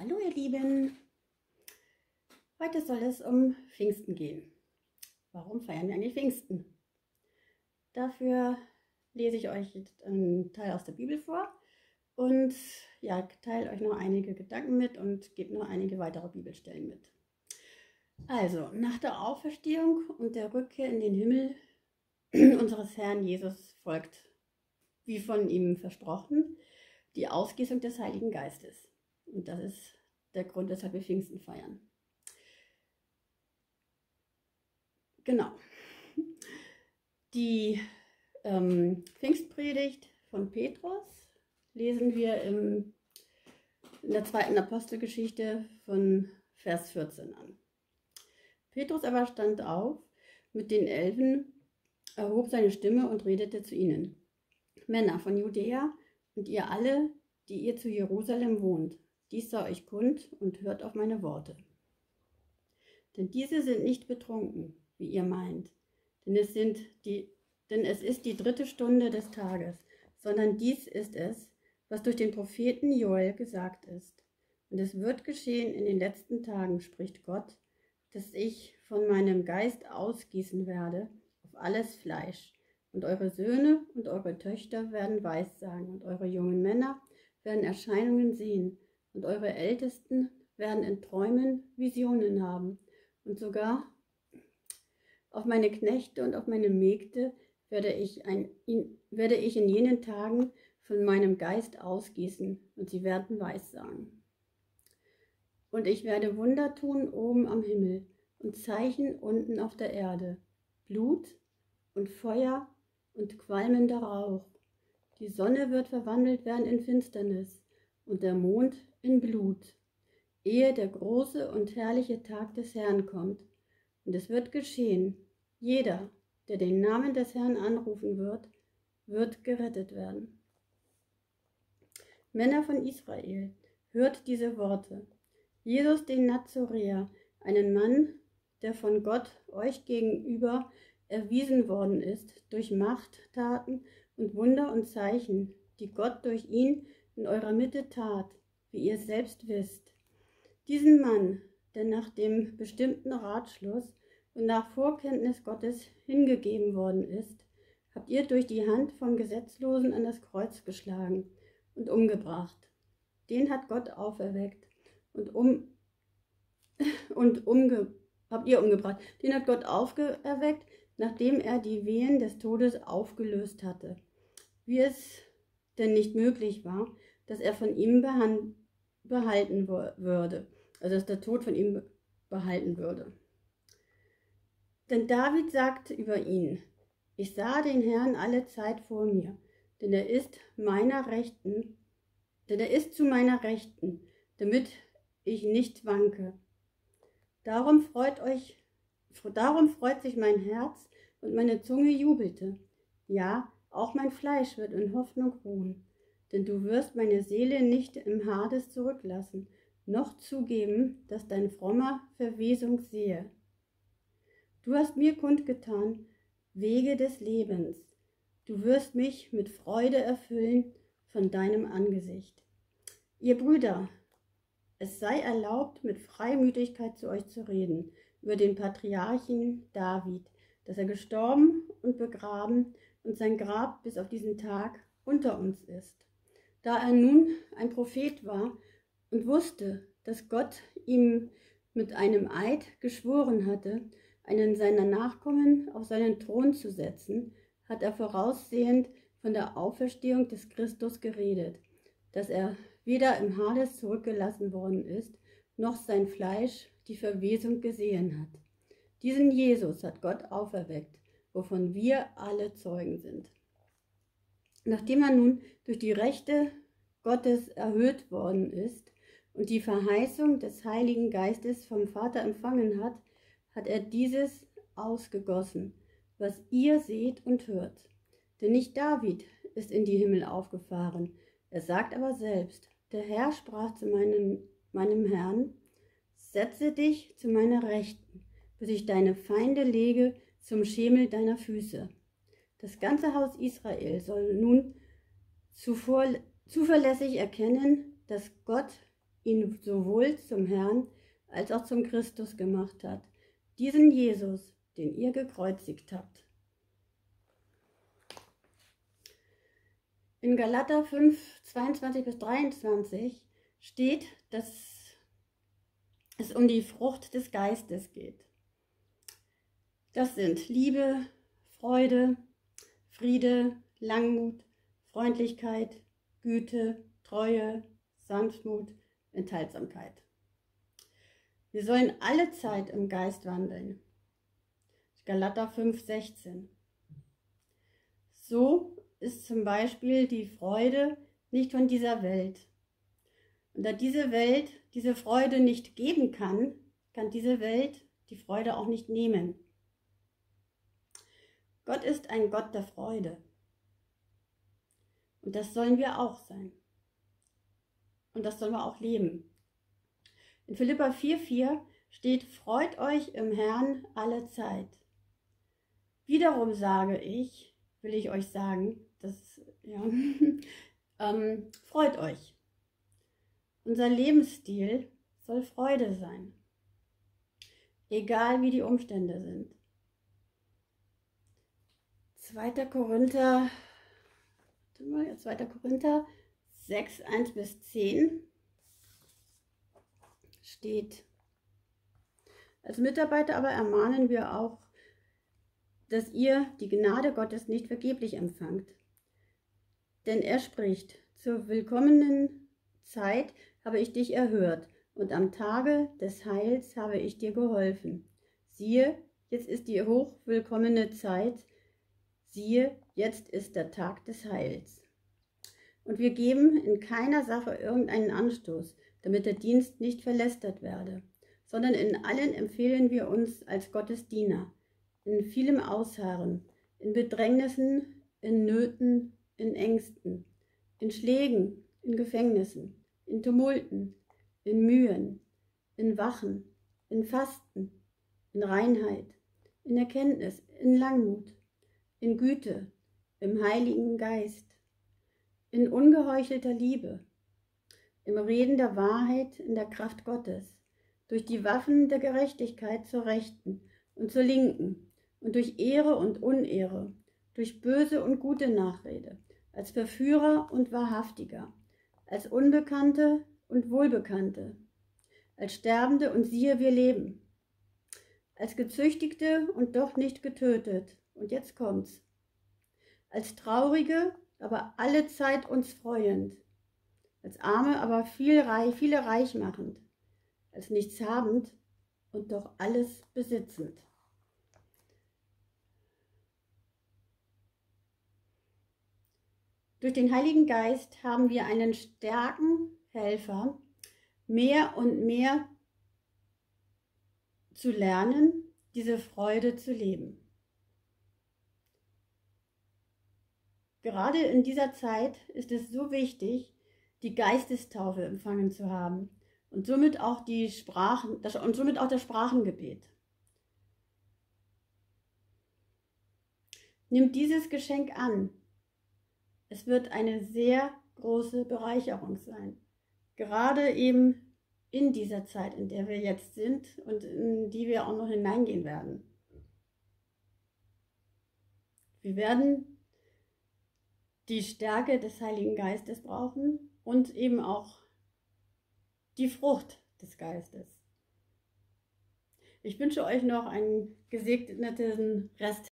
Hallo ihr Lieben, heute soll es um Pfingsten gehen. Warum feiern wir eigentlich Pfingsten? Dafür lese ich euch einen Teil aus der Bibel vor und ja, teile euch noch einige Gedanken mit und gebe noch einige weitere Bibelstellen mit. Also, nach der Auferstehung und der Rückkehr in den Himmel unseres Herrn Jesus folgt, wie von ihm versprochen, die Ausgießung des Heiligen Geistes. Und das ist der Grund, weshalb wir Pfingsten feiern. Genau. Die ähm, Pfingstpredigt von Petrus lesen wir im, in der zweiten Apostelgeschichte von Vers 14 an. Petrus aber stand auf mit den Elfen, erhob seine Stimme und redete zu ihnen. Männer von Judäa und ihr alle, die ihr zu Jerusalem wohnt, dies sei euch kund und hört auf meine Worte. Denn diese sind nicht betrunken, wie ihr meint, denn es, sind die, denn es ist die dritte Stunde des Tages, sondern dies ist es, was durch den Propheten Joel gesagt ist. Und es wird geschehen in den letzten Tagen, spricht Gott, dass ich von meinem Geist ausgießen werde auf alles Fleisch. Und eure Söhne und eure Töchter werden Weissagen, und eure jungen Männer werden Erscheinungen sehen, und eure Ältesten werden in Träumen Visionen haben. Und sogar auf meine Knechte und auf meine Mägde werde ich, ein, in, werde ich in jenen Tagen von meinem Geist ausgießen, und sie werden Weissagen. Und ich werde Wunder tun oben am Himmel und Zeichen unten auf der Erde, Blut und Feuer und qualmender Rauch. Die Sonne wird verwandelt werden in Finsternis und der Mond in Blut, ehe der große und herrliche Tag des Herrn kommt. Und es wird geschehen, jeder, der den Namen des Herrn anrufen wird, wird gerettet werden. Männer von Israel, hört diese Worte. Jesus den Nazoräer, einen Mann, der von Gott euch gegenüber erwiesen worden ist durch Machttaten und Wunder und Zeichen, die Gott durch ihn in eurer Mitte tat, wie ihr selbst wisst. Diesen Mann, der nach dem bestimmten Ratschluss und nach Vorkenntnis Gottes hingegeben worden ist, habt ihr durch die Hand von Gesetzlosen an das Kreuz geschlagen und umgebracht. Den hat Gott auferweckt und um und umge habt ihr umgebracht. Den hat Gott auferweckt, nachdem er die Wehen des Todes aufgelöst hatte. Wie es denn nicht möglich war, dass er von ihm behalten würde, also dass der Tod von ihm behalten würde. Denn David sagte über ihn, ich sah den Herrn alle Zeit vor mir, denn er ist meiner Rechten, denn er ist zu meiner Rechten, damit ich nicht wanke. Darum freut euch, darum freut sich mein Herz und meine Zunge jubelte. Ja, auch mein Fleisch wird in Hoffnung ruhen, denn du wirst meine Seele nicht im Hades zurücklassen, noch zugeben, dass dein frommer Verwesung sehe. Du hast mir kundgetan Wege des Lebens. Du wirst mich mit Freude erfüllen von deinem Angesicht. Ihr Brüder, es sei erlaubt, mit Freimütigkeit zu euch zu reden über den Patriarchen David, dass er gestorben und begraben und sein Grab bis auf diesen Tag unter uns ist. Da er nun ein Prophet war und wusste, dass Gott ihm mit einem Eid geschworen hatte, einen seiner Nachkommen auf seinen Thron zu setzen, hat er voraussehend von der Auferstehung des Christus geredet, dass er weder im Hades zurückgelassen worden ist, noch sein Fleisch die Verwesung gesehen hat. Diesen Jesus hat Gott auferweckt, wovon wir alle Zeugen sind. Nachdem er nun durch die Rechte Gottes erhöht worden ist und die Verheißung des Heiligen Geistes vom Vater empfangen hat, hat er dieses ausgegossen, was ihr seht und hört. Denn nicht David ist in die Himmel aufgefahren, er sagt aber selbst, der Herr sprach zu meinem, meinem Herrn, setze dich zu meiner Rechten, bis ich deine Feinde lege zum Schemel deiner Füße. Das ganze Haus Israel soll nun zuvor, zuverlässig erkennen, dass Gott ihn sowohl zum Herrn als auch zum Christus gemacht hat. Diesen Jesus, den ihr gekreuzigt habt. In Galater 5, 22 bis 23 steht, dass es um die Frucht des Geistes geht. Das sind Liebe, Freude, Friede, Langmut, Freundlichkeit, Güte, Treue, Sanftmut, Enthaltsamkeit. Wir sollen alle Zeit im Geist wandeln. Galater 5, 16. So ist zum Beispiel die Freude nicht von dieser Welt. Und da diese Welt diese Freude nicht geben kann, kann diese Welt die Freude auch nicht nehmen. Gott ist ein Gott der Freude. Und das sollen wir auch sein. Und das sollen wir auch leben. In Philippa 4,4 steht, freut euch im Herrn alle Zeit. Wiederum sage ich, will ich euch sagen, das, ja, ähm, freut euch. Unser Lebensstil soll Freude sein, egal wie die Umstände sind. 2. Korinther, 2. Korinther 6, 1 bis 10 steht. Als Mitarbeiter aber ermahnen wir auch, dass ihr die Gnade Gottes nicht vergeblich empfangt. Denn er spricht, zur willkommenen Zeit habe ich dich erhört, und am Tage des Heils habe ich dir geholfen. Siehe, jetzt ist die hochwillkommene Zeit, siehe, jetzt ist der Tag des Heils. Und wir geben in keiner Sache irgendeinen Anstoß, damit der Dienst nicht verlästert werde, sondern in allen empfehlen wir uns als Gottes Diener, in vielem Ausharren, in Bedrängnissen, in Nöten, in Ängsten, in Schlägen, in Gefängnissen, in Tumulten, in Mühen, in Wachen, in Fasten, in Reinheit, in Erkenntnis, in Langmut, in Güte, im Heiligen Geist, in ungeheuchelter Liebe, im Reden der Wahrheit in der Kraft Gottes, durch die Waffen der Gerechtigkeit zur Rechten und zur Linken und durch Ehre und Unehre, durch böse und gute Nachrede, als Verführer und Wahrhaftiger, als Unbekannte und Wohlbekannte, als Sterbende und siehe, wir leben, als Gezüchtigte und doch nicht getötet. Und jetzt kommt's. Als Traurige, aber alle Zeit uns freuend, als Arme, aber viel reich, viele reich machend, als nichts habend und doch alles besitzend. Durch den Heiligen Geist haben wir einen starken Helfer, mehr und mehr zu lernen, diese Freude zu leben. Gerade in dieser Zeit ist es so wichtig, die Geistestaufe empfangen zu haben und somit auch die Sprachen das, und somit auch das Sprachengebet. Nimmt dieses Geschenk an es wird eine sehr große Bereicherung sein. Gerade eben in dieser Zeit, in der wir jetzt sind und in die wir auch noch hineingehen werden. Wir werden die Stärke des Heiligen Geistes brauchen und eben auch die Frucht des Geistes. Ich wünsche euch noch einen gesegneten Rest